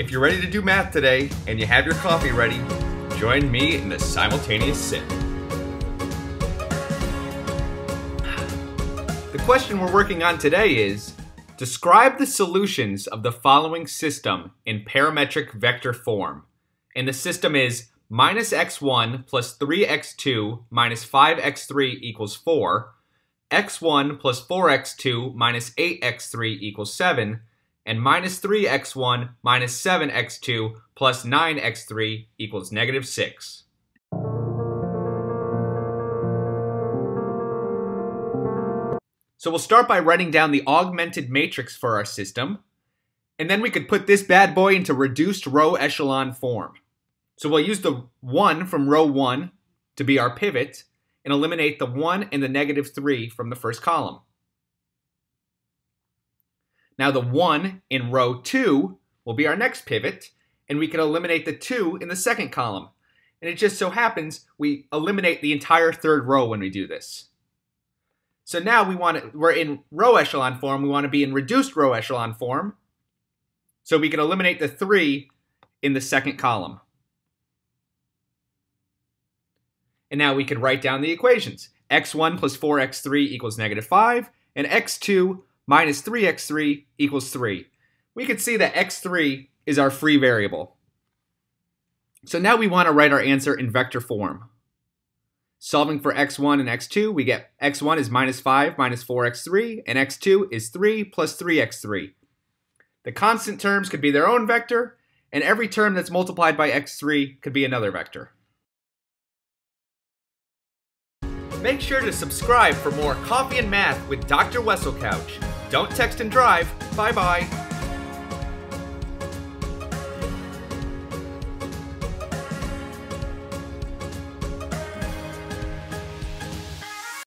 If you're ready to do math today and you have your coffee ready, join me in the simultaneous sip. The question we're working on today is describe the solutions of the following system in parametric vector form. And the system is minus x1 plus 3x2 minus 5x3 equals 4, x1 plus 4x2 minus 8x3 equals 7, and minus 3x1 minus 7x2 plus 9x3 equals negative 6. So we'll start by writing down the augmented matrix for our system, and then we could put this bad boy into reduced row echelon form. So we'll use the 1 from row 1 to be our pivot, and eliminate the 1 and the negative 3 from the first column. Now the 1 in row 2 will be our next pivot, and we can eliminate the 2 in the second column. And it just so happens we eliminate the entire third row when we do this. So now we want to, we're in row echelon form, we want to be in reduced row echelon form. So we can eliminate the 3 in the second column. And now we can write down the equations. x1 plus 4x3 equals negative 5, and x2 minus 3x3 equals 3. We can see that x3 is our free variable. So now we want to write our answer in vector form. Solving for x1 and x2, we get x1 is minus 5 minus 4x3, and x2 is 3 plus 3x3. The constant terms could be their own vector, and every term that's multiplied by x3 could be another vector. Make sure to subscribe for more Coffee and Math with Dr. Weselcouch. Don't text and drive. Bye bye.